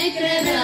Chaitra